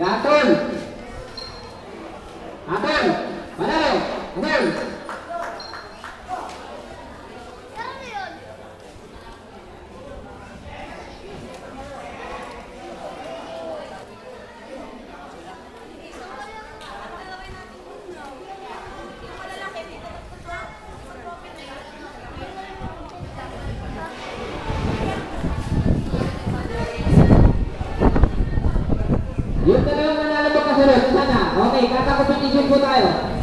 Aton. Aton. Manalo. Aton. Yung dalawang nanalabag na sagot, sana. Okay, katakupin ni Jim po tayo.